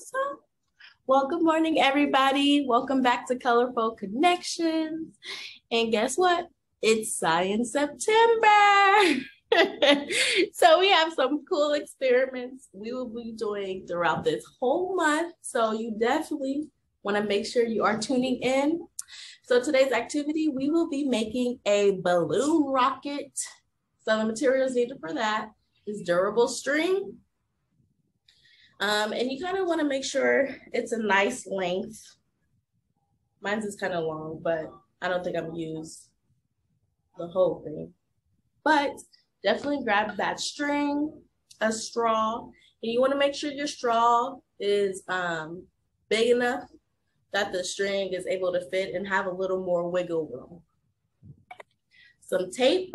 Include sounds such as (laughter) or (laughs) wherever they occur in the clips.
Awesome. Well, good morning, everybody. Welcome back to Colorful Connections. And guess what? It's Science September. (laughs) so we have some cool experiments we will be doing throughout this whole month. So you definitely want to make sure you are tuning in. So today's activity, we will be making a balloon rocket. So the materials needed for that is durable string. Um, and you kind of want to make sure it's a nice length. Mine's is kind of long, but I don't think I'm gonna use the whole thing. But definitely grab that string, a straw, and you want to make sure your straw is um, big enough that the string is able to fit and have a little more wiggle room. Some tape,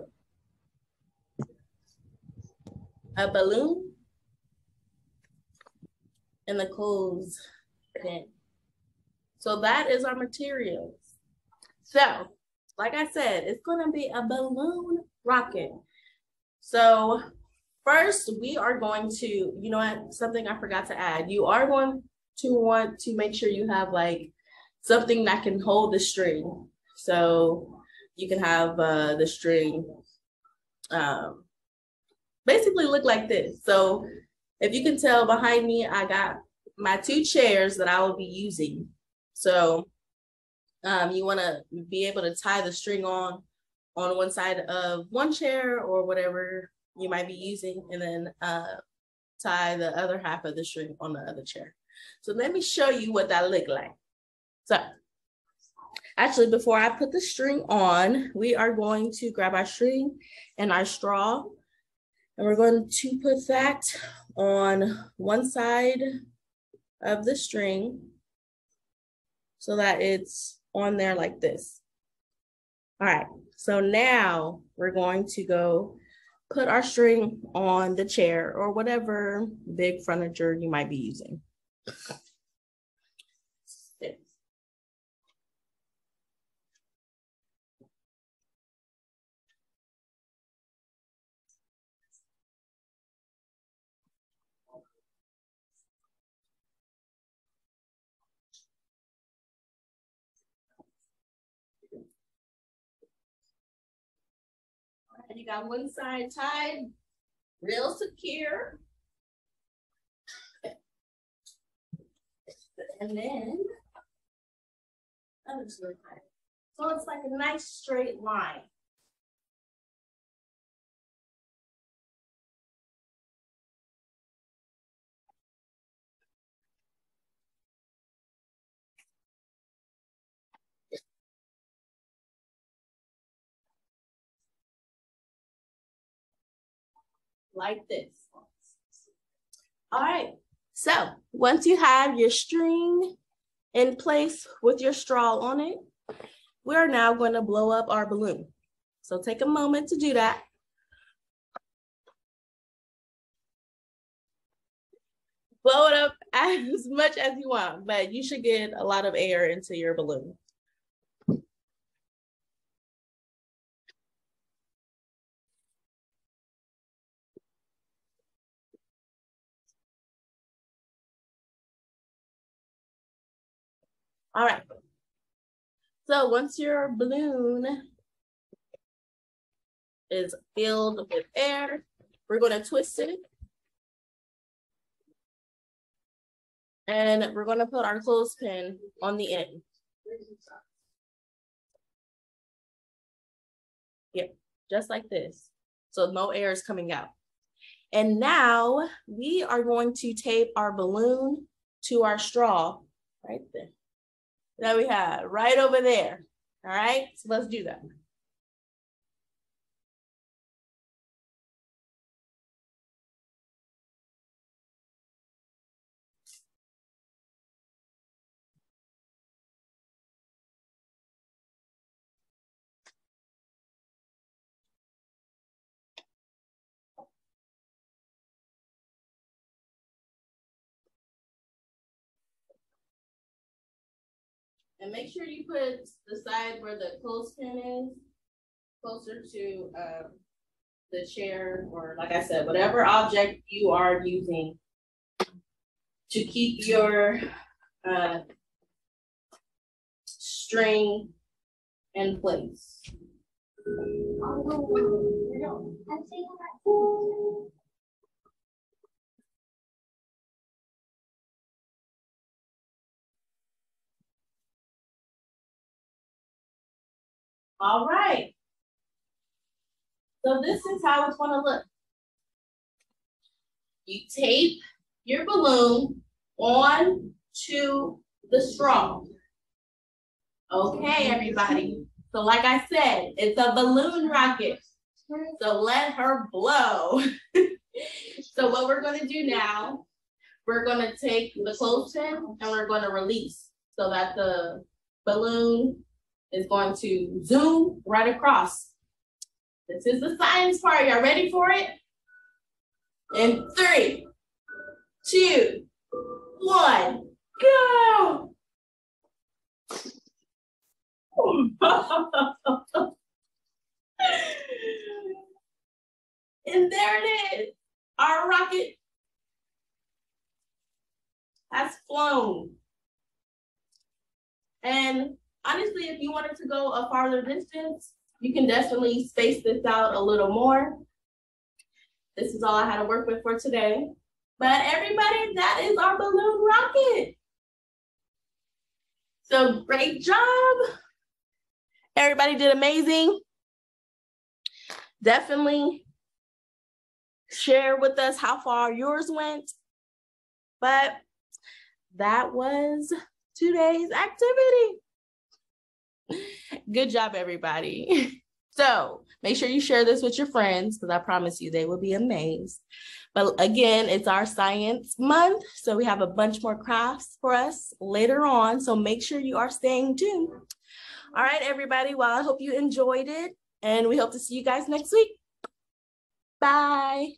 a balloon, and the clothes pin. So that is our materials. So, like I said, it's going to be a balloon rocket. So first we are going to, you know what, something I forgot to add. You are going to want to make sure you have like something that can hold the string. So you can have uh, the string um, basically look like this. So if you can tell behind me, I got my two chairs that I will be using. So um, you want to be able to tie the string on on one side of one chair or whatever you might be using, and then uh, tie the other half of the string on the other chair. So let me show you what that look like. So actually, before I put the string on, we are going to grab our string and our straw, and we're going to put that on one side of the string so that it's on there like this. All right, so now we're going to go put our string on the chair or whatever big furniture you might be using. And you got one side tied real secure. And then other side. So it's like a nice straight line. Like this. All right, so once you have your string in place with your straw on it, we're now going to blow up our balloon. So take a moment to do that. Blow it up (laughs) as much as you want, but you should get a lot of air into your balloon. All right. So once your balloon is filled with air, we're going to twist it. And we're going to put our clothespin on the end. Yep, just like this. So no air is coming out. And now we are going to tape our balloon to our straw right there that we have right over there. All right, so let's do that. And make sure you put the side where the clothespin is closer to um, the chair or like I said, whatever object you are using to keep your uh, string in place. All right. So this is how it's gonna look. You tape your balloon on to the straw. Okay, everybody. So like I said, it's a balloon rocket. So let her blow. (laughs) so what we're gonna do now, we're gonna take the clothespin and we're gonna release so that the balloon is going to zoom right across. This is the science part. Y'all ready for it? In three, two, one, go! (laughs) (laughs) and there it is. Our rocket has flown. And honestly, if you wanted to a farther distance, you can definitely space this out a little more. This is all I had to work with for today. But everybody, that is our balloon rocket. So great job. Everybody did amazing. Definitely share with us how far yours went. But that was today's activity. Good job, everybody. (laughs) So make sure you share this with your friends because I promise you they will be amazed. But again, it's our science month. So we have a bunch more crafts for us later on. So make sure you are staying tuned. All right, everybody. Well, I hope you enjoyed it. And we hope to see you guys next week. Bye.